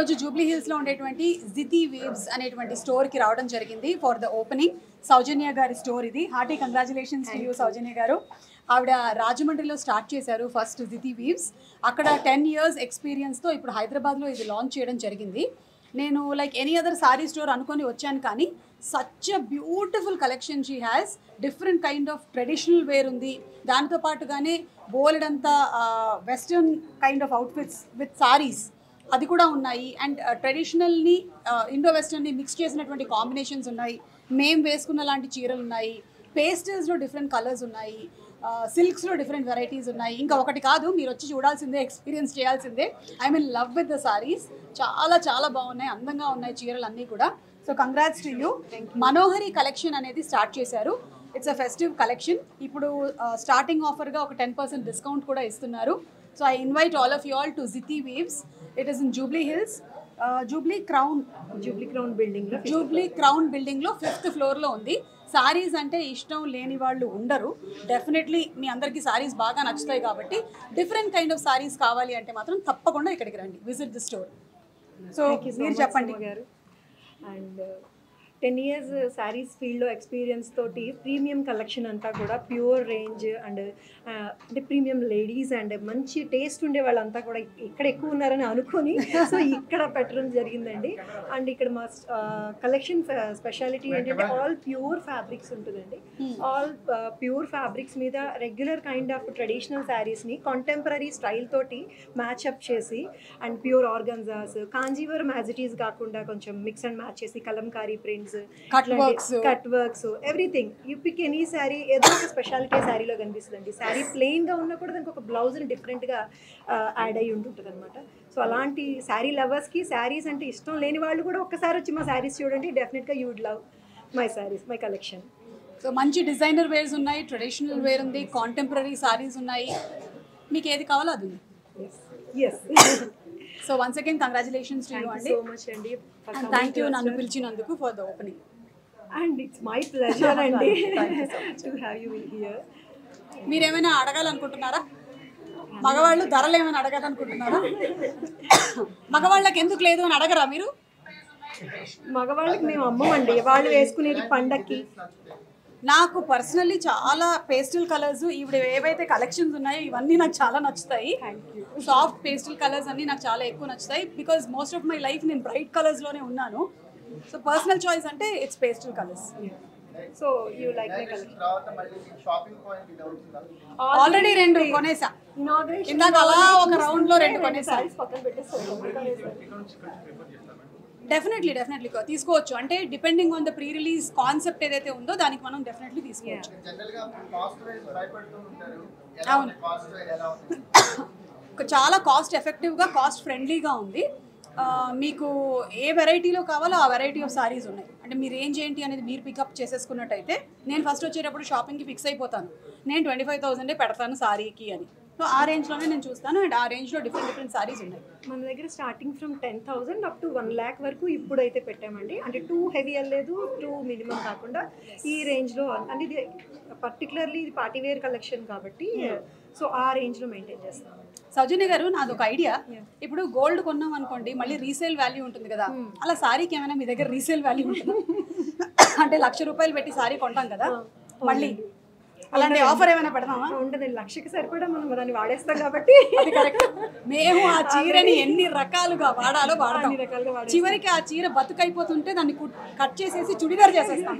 ఈరోజు జూబ్లీ హిల్స్లో ఉండేటువంటి జితి వేవ్స్ అనేటువంటి స్టోర్కి రావడం జరిగింది ఫర్ ద ఓపెనింగ్. సౌజన్య గారి స్టోర్ ఇది. Hearty congratulations to you Soujanya garu. ఆవిడ రాజమండ్రిలో స్టార్ట్ చేశారు ఫస్ట్ జితి వీవ్స్. అక్కడ టెన్ ఇయర్స్ ఎక్స్పీరియన్స్తో ఇప్పుడు హైదరాబాద్లో ఇది లాంచ్ చేయడం జరిగింది. నేను like any other sari store అనుకొని వచ్చాను కానీ such a beautiful collection she has different kind of traditional wear ఉంది. దానితో పాటుగానే బోలెడంతా western kind of outfits with saris అది కూడా ఉన్నాయి. అండ్ ట్రెడిషనల్ని ఇండో వెస్టర్న్ని మిక్స్ చేసినటువంటి కాంబినేషన్స్ ఉన్నాయి. మేము వేసుకున్న లాంటి చీరలు ఉన్నాయి. పేస్టల్స్లో డిఫరెంట్ కలర్స్ ఉన్నాయి. సిల్క్స్లో డిఫరెంట్ వెరైటీస్ ఉన్నాయి. ఇంకా ఒకటి కాదు మీరు వచ్చి చూడాల్సిందే ఎక్స్పీరియన్స్ చేయాల్సిందే. I mean love with the saris చాలా చాలా బాగున్నాయి. అందంగా ఉన్నాయి చీరలు అన్నీ కూడా so congrats to you Manohari collection అనేది స్టార్ట్ చేశారు. ఇట్స్ అ ఫెస్టివ్ కలెక్షన్ ఇప్పుడు స్టార్టింగ్ ఆఫర్గా ఒక టెన్ పర్సెంట్ డిస్కౌంట్ కూడా ఇస్తున్నారు. So I invite all of you all to Jithi waves it is in Jubilee Hills Jubilee crown Jubilee crown బిల్డింగ్లో Jubilee crown బిల్డింగ్లో fifth ఫ్లోర్లో ఉంది. సారీస్ అంటే ఇష్టం లేని వాళ్ళు ఉండరు. డెఫినెట్లీ మీ అందరికీ సారీస్ బాగా నచ్చుతాయి కాబట్టి డిఫరెంట్ కైండ్ ఆఫ్ సారీస్ కావాలి అంటే మాత్రం తప్పకుండా ఇక్కడికి రండి. విజిట్ ది స్టోర్ సో మీరు చెప్పండి. గారు. అండ్ టెన్ ఇయర్స్ శారీస్ ఫీల్డ్లో ఎక్స్పీరియన్స్ తోటి ప్రీమియం కలెక్షన్ అంతా కూడా ప్యూర్ రేంజ్ అండ్ అంటే ప్రీమియం లేడీస్ అండ్ మంచి టేస్ట్ ఉండే వాళ్ళంతా కూడా ఇక్కడ ఎక్కువ ఉన్నారని అనుకొని సో ఇక్కడ పెట్టడం జరిగిందండి. అండ్ ఇక్కడ మా కలెక్షన్ స్పెషాలిటీ ఏంటంటే ఆల్ ప్యూర్ ఫ్యాబ్రిక్స్ ఉంటుందండి. ఆల్ ప్యూర్ ఫ్యాబ్రిక్స్ మీద రెగ్యులర్ కైండ్ ఆఫ్ ట్రెడిషనల్ శారీస్ని కాంటెంపరీ స్టైల్ తోటి మ్యాచ్ అప్ చేసి and pure organzas Kanjeevaram as it is కాకుండా కొంచెం మిక్స్ అండ్ మ్యాచ్ చేసి Kalamkari prints Cut works. Cut works everything you pick any sari ఏదో ఒక speciality శారీలో కనిపిస్తుందండి. శారీ ప్లెయిన్గా ఉన్నా కూడా దానికి ఒక బ్లౌజ్ని డిఫరెంట్గా యాడ్ అయ్యి ఉంటుంటుంది అనమాట సో అలాంటి శారీ లవర్స్కి శారీస్ అంటే ఇష్టం లేని వాళ్ళు కూడా ఒక్కసారి వచ్చి మా శారీస్ చూడండి. డెఫినెట్గా you would love my saris my collection so మంచి డిజైనర్ వేర్స్ ఉన్నాయి ట్రెడిషనల్ వేర్ ఉంది కాంటెంపరీ సారీస్ ఉన్నాయి. మీకు ఏది కావాలో అది yes so once again congratulations to you అండి సో మచ్ అండి అండ్ థ్యాంక్ యూ నన్ను పిలిచినందుకు for the opening and it's my pleasure అండి టు హ్యావ్ యూ హియర్ మీరేమైనా అడగాలనుకుంటున్నారా? మగవాళ్ళు ధరలు ఏమైనా అడగాలనుకుంటున్నారా? మగవాళ్ళకి ఎందుకు లేదు అని అడగరా మీరు? మగవాళ్ళకి మేము అమ్మమండి. వాళ్ళు వేసుకునేది పండక్కి. నాకు పర్సనల్లీ చాలా పేస్టల్ కలర్స్ ఈవిడ ఏవైతే కలెక్షన్స్ ఉన్నాయో ఇవన్నీ నాకు చాలా నచ్చుతాయి. సాఫ్ట్ పేస్టల్ కలర్స్ అన్నీ నాకు చాలా ఎక్కువ నచ్చుతాయి because most of my life నేను బ్రైట్ కలర్స్లోనే ఉన్నాను. సో పర్సనల్ చాయిస్ అంటే it's pastel colours so you like my collection తర్వాత మళ్ళీ షాపింగ్ పాయింట్ ఇది అవుతుందా ఆల్రెడీ రెండు కొనేసా. ఇందాక అలా ఒక round లో రెండు కొనేసా. పక్కన పెట్టేస్తారు డెఫినెట్లీ డెఫినెట్లీ తీసుకోవచ్చు. అంటే depending on the pre release concept ఏదైతే ఉందో దానికి మనం డెఫినెట్లీ తీసుకోవచ్చు. అవును. చాలా కాస్ట్ ఎఫెక్టివ్గా కాస్ట్ ఫ్రెండ్లీగా ఉంది. మీకు ఏ వెరైటీలో కావాలో ఆ వెరైటీ ఆఫ్ సారీస్ ఉన్నాయి. అంటే మీ రేంజ్ ఏంటి అనేది మీరు పికప్ చేసేసుకున్నట్టయితే నేను ఫస్ట్ వచ్చేటప్పుడు షాపింగ్కి ఫిక్స్ అయిపోతాను. నేను ట్వంటీ ఫైవ్ థౌసండే పెడతాను సారీకి అని. సో ఆ రేంజ్లోనే నేను చూస్తాను అండ్ ఆ రేంజ్లో డిఫరెంట్ డిఫరెంట్ సారీస్ ఉన్నాయి. మన దగ్గర starting from ten thousand up to one lakh వరకు ఇప్పుడైతే పెట్టామండి. అంటే టూ హెవీ అవ్వలేదు టూ మినిమం కాకుండా ఈ రేంజ్లో అంటే ఇది పర్టికులర్లీ ఇది పార్టీ వేర్ కలెక్షన్ కాబట్టి సో ఆ రేంజ్లో మెయింటైన్ చేస్తాం. సౌజన్య గారు నాది ఒక ఐడియా ఇప్పుడు గోల్డ్ కొన్నాం అనుకోండి మళ్ళీ రీసేల్ వాల్యూ ఉంటుంది కదా. అలా సారీకి ఏమైనా మీ దగ్గర రీసేల్ వాల్యూ ఉంటుందా? అంటే లక్ష రూపాయలు పెట్టి సారీ కొంటాం కదా. మళ్ళీ అలాంటి ఆఫర్ ఏమైనా పెడదామా? ఉంటుంది లక్షకి సరిపడా మనం దాన్ని వాడేస్తాం కాబట్టి. మేము ఆ చీరని ఎన్ని రకాలుగా వాడాలో వాడతాం. అన్ని రకాలుగా వాడేస్తాం. చివరికి ఆ చీర బతుకైపోతుంటే దాన్ని కుట్- చేసేసి చుడిదార్ చేసేస్తాం.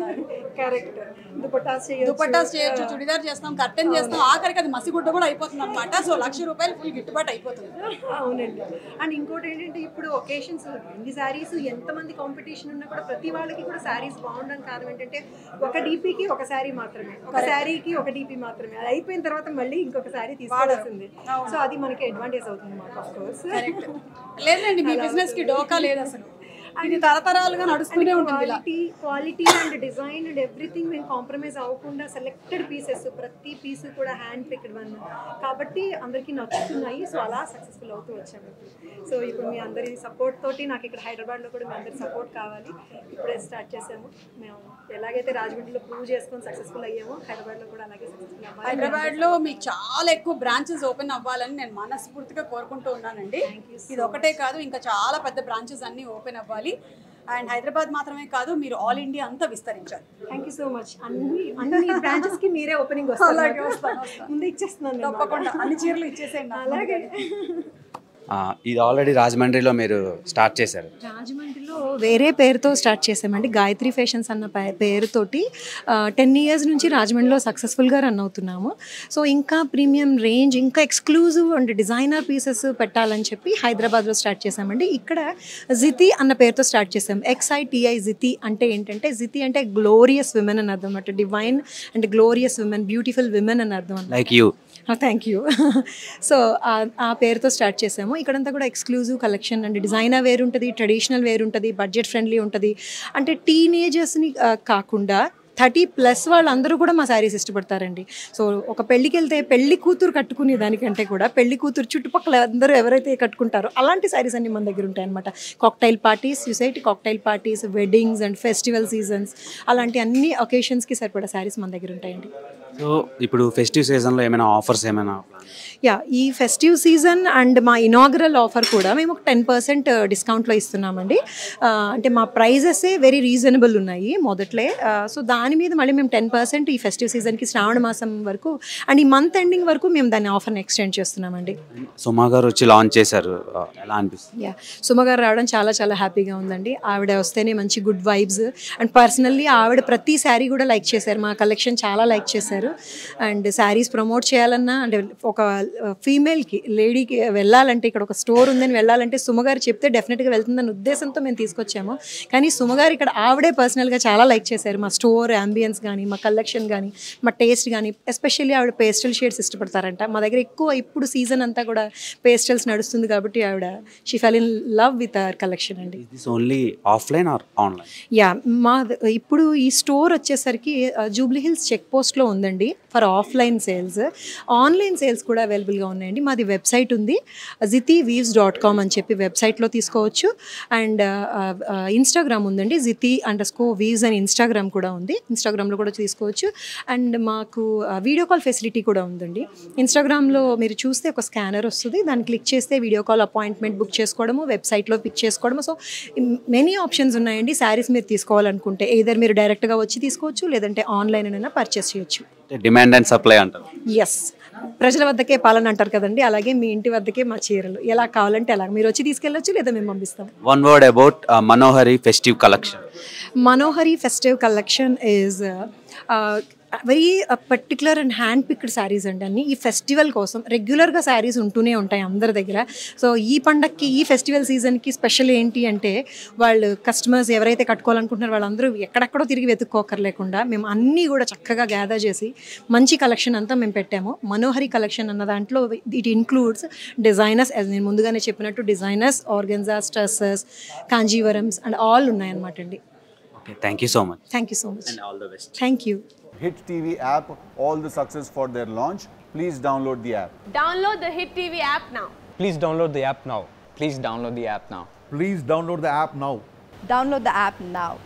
కరెక్ట్. దుపట్టాస్ చేయొచ్చు. దుపట్టాస్ చేయొచ్చు చుడిదార్ చేస్తాం కర్టెన్ చేస్తాం. ఆఖరికి అది మసిగుడ్డ కూడా అయిపోతుంది అనమాట సో లక్ష రూపాయలు ఫుల్ గిట్టుబాటు అయిపోతుంది. అవునండి. అండ్ ఇంకోటి ఏంటంటే ఇప్పుడు ఒకేషన్స్ ఎన్ని శారీస్ ఎంతమంది కాంపిటీషన్ ఉన్నా కూడా ప్రతి వాళ్ళకి కూడా శారీస్ బాగుండని కారణం ఏంటంటే ఒక డీపీకి ఒక శారీ మాత్రమే. ఒక శారీకి ఒక డీపీ మాత్రమే. అది అయిపోయిన తర్వాత మళ్ళీ ఇంకొక శారీ తీసుకోవాల్సింది సో అది మనకి అడ్వాంటేజ్ అవుతుంది మాకు ఆఫ్ కోర్స్ లేదండి మీ బిజినెస్కి డోకా లేదు అసలు. ఇది తరతరాలుగా నడుస్తూనే ఉంటుంది quality quality and design and everything మేము కాంప్రమైజ్ అవ్వకుండా సెలెక్టెడ్ పీసెస్ ప్రతి పీస్ కూడా హ్యాండ్ పిక్డ్ వన్ కాబట్టి అందరికీ నచ్చుతున్నాయి. సో అలా సక్సెస్ఫుల్ అవుతూ వచ్చాము సో ఇప్పుడు మీ అందరి సపోర్ట్ తోటి నాకు ఇక్కడ హైదరాబాద్లో కూడా మీ అందరి సపోర్ట్ కావాలి. ఇప్పుడే స్టార్ట్ చేసాము మేము ఎలాగైతే రాజమండ్రిలో ప్రూవ్ చేసుకొని సక్సెస్ఫుల్ అయ్యామో హైదరాబాద్లో కూడా అలాగే సక్సెస్ఫుల్ అవ్వాలి హైదరాబాద్లో మీకు చాలా ఎక్కువ బ్రాంచెస్ ఓపెన్ అవ్వాలని నేను మనస్ఫూర్తిగా కోరుకుంటూ ఉన్నానండి. ఇది ఒకటే కాదు ఇంకా చాలా పెద్ద బ్రాంచెస్ అన్ని ఓపెన్ అవ్వాలి. అండ్ హైదరాబాద్ మాత్రమే కాదు మీరు ఆల్ ఇండియా అంతా విస్తరించాలి థ్యాంక్ యూ సో మచ్ అన్ని అన్ని బ్రాంచెస్కి మీరే ఓపెనింగ్ వస్తారు. ముందే ఇచ్చేస్తున్నాను నేను. తప్పకుండా అన్ని చీరలు ఇచ్చేసేయండి. అలాగే ఇది ఆల్రెడీ రాజమండ్రిలో మీరు స్టార్ట్ చేశారు. రాజమండ్రిలో వేరే పేరుతో స్టార్ట్ చేసామండి గాయత్రి ఫ్యాషన్స్ అన్న పేరుతోటి టెన్ ఇయర్స్ నుంచి రాజమండ్రిలో సక్సెస్ఫుల్గా రన్ అవుతున్నాము. సో ఇంకా ప్రీమియం రేంజ్ ఇంకా ఎక్స్క్లూజివ్ అండ్ డిజైనర్ పీసెస్ పెట్టాలని చెప్పి హైదరాబాద్లో స్టార్ట్ చేసామండి ఇక్కడ జితి అన్న పేరుతో స్టార్ట్ చేసాం ఎక్స్ఐటిఐ జితి అంటే ఏంటంటే జితి అంటే గ్లోరియస్ విమెన్ అని అర్థం అనమాట divine and glorious women beautiful women అని అర్థం like you thank you so ఆ పేరుతో స్టార్ట్ చేసాము. ఇక్కడంతా కూడా exclusive collection and. Designer wear ఉంటుంది ట్రెడిషనల్ వేర్ ఉంటుంది బడ్జెట్ ఫ్రెండ్లీ ఉంటుంది. అంటే టీనేజర్స్ని కాకుండా థర్టీ ప్లస్ వాళ్ళందరూ కూడా మా శారీస్ ఇష్టపడతారండి. సో ఒక పెళ్ళికి వెళ్తే పెళ్ళి కూతురు కట్టుకునే దానికంటే కూడా పెళ్ళి కూతురు చుట్టుపక్కల అందరూ ఎవరైతే కట్టుకుంటారో అలాంటి శారీస్ అన్ని మన దగ్గర ఉంటాయి అనమాట cocktail parties society cocktail parties weddings and festival seasons అలాంటి అన్ని ఒకేషన్స్కి సరిపడా శారీస్ మన దగ్గర ఉంటాయండి. సో ఇప్పుడు ఫెస్టివ్ సీజన్లో ఏమైనా ఆఫర్స్ ఏమైనా యా ఈ ఫెస్టివ్ సీజన్ అండ్ మా ఇనాగరల్ ఆఫర్ కూడా మేము ఒక టెన్ పర్సెంట్ డిస్కౌంట్లో ఇస్తున్నామండి. ఆ, అంటే మా ప్రైజెసే వెరీ రీజనబుల్ ఉన్నాయి మొదట్లే. సో దాని మీద మళ్ళీ మేము టెన్ పర్సెంట్ ఈ ఫెస్టివ్ సీజన్కి శ్రావణ మాసం వరకు అండ్ ఈ మంత్ ఎండింగ్ వరకు మేము దాన్ని ఆఫర్ని ఎక్స్టెండ్ చేస్తున్నామండి. సుమా గారు వచ్చి లాంచ్ చేశారు. ఆ, ఎలా అనిపిస్తుంది? యా సుమ గారు రావడం చాలా చాలా హ్యాపీగా ఉందండి. ఆవిడ వస్తేనే మంచి గుడ్ వైబ్స్ అండ్ పర్సనల్లీ ఆవిడ ప్రతి శారీ కూడా లైక్ చేశారు. మా కలెక్షన్ చాలా లైక్ చేశారు. అండ్ శారీస్ ప్రమోట్ చేయాలన్నా అంటే ఒక ఫీమేల్కి లేడీకి వెళ్ళాలంటే ఇక్కడ ఒక స్టోర్ ఉందని వెళ్ళాలంటే సుమ గారు చెప్తే డెఫినెట్గా వెళ్తుందన్న ఉద్దేశంతో మేము తీసుకొచ్చాము. కానీ సుమ గారు ఇక్కడ ఆవిడే పర్సనల్గా చాలా లైక్ చేశారు. మా స్టోర్ అంబియన్స్ కానీ మా కలెక్షన్ కానీ మా టేస్ట్ కానీ ఎస్పెషల్లీ ఆవిడ పేస్టల్ షేడ్స్ ఇష్టపడతారంట. మా దగ్గర ఎక్కువ ఇప్పుడు సీజన్ అంతా కూడా పేస్టల్స్ నడుస్తుంది కాబట్టి ఆవిడ she fell in love with our collection అండి. Only offline or online yeah మా ఇప్పుడు ఈ స్టోర్ వచ్చేసరికి జూబ్లీ హిల్స్ చెక్ పోస్ట్లో ఉందండి. For offline sales. Online sales కూడా అవైలబుల్గా ఉన్నాయండి. మాది వెబ్సైట్ ఉంది. జితి వీవ్స్ డాట్ కామ్ అని చెప్పి వెబ్సైట్లో తీసుకోవచ్చు. అండ్ ఇన్స్టాగ్రామ్ ఉందండి. జితి అండర్ స్కో వీవ్స్ అని ఇన్స్టాగ్రామ్ కూడా ఉంది. ఇన్స్టాగ్రామ్లో కూడా తీసుకోవచ్చు. అండ్ మాకు వీడియో కాల్ ఫెసిలిటీ కూడా ఉందండి. ఇన్స్టాగ్రామ్లో మీరు చూస్తే ఒక స్కానర్ వస్తుంది. దాన్ని క్లిక్ చేస్తే వీడియో కాల్ అపాయింట్మెంట్ బుక్ చేసుకోవడము వెబ్సైట్లో పిక్ చేసుకోవడము. సో మెనీ ఆప్షన్స్ ఉన్నాయండి. శారీస్ మీరు తీసుకోవాలనుకుంటే ఏదర్ మీరు డైరెక్ట్గా వచ్చి తీసుకోవచ్చు లేదంటే ఆన్లైన్ అయినా పర్చేస్ చేయొచ్చు. డిమాండ్ అండ్ సప్లై అంటారు. ఎస్ ప్రజల వద్దకే పాలన అంటారు కదండి. అలాగే మీ ఇంటి వద్దకే మా చీరలు. ఎలా కావాలంటే అలా మీరు వచ్చి తీసుకెళ్ళొచ్చు లేదా మేము పంపిస్తాం? One word about Manohari festive collection Manohari festive collection is very particular and hand picked saris అండి అన్ని. ఈ ఫెస్టివల్ కోసం రెగ్యులర్గా శారీస్ ఉంటూనే ఉంటాయి అందరి దగ్గర. సో ఈ పండక్కి ఈ ఫెస్టివల్ సీజన్కి స్పెషల్ ఏంటి అంటే వాళ్ళు కస్టమర్స్ ఎవరైతే కట్టుకోవాలనుకుంటున్నారో వాళ్ళందరూ ఎక్కడెక్కడో తిరిగి వెతుక్కోకర్లేకుండా మేము అన్నీ కూడా చక్కగా గ్యాదర్ చేసి మంచి కలెక్షన్ అంతా మేము పెట్టాము. మనోహరి కలెక్షన్ అన్న దాంట్లో ఇట్ ఇన్క్లూడ్స్ డిజైనర్స్ నేను ముందుగానే చెప్పినట్టు డిజైనర్స్ ఆర్గెన్జా స్టర్సెస్ కాంజీవరమ్స్ అండ్ ఆల్ ఉన్నాయన్నమాట అండి. Okay thank you so much thank you so much and all the best thank you Hit TV app, all the success for their launch. Please download the app. Download the Hit TV app now. Please download the app now. Please download the app now. Please download the app now. Download the app now.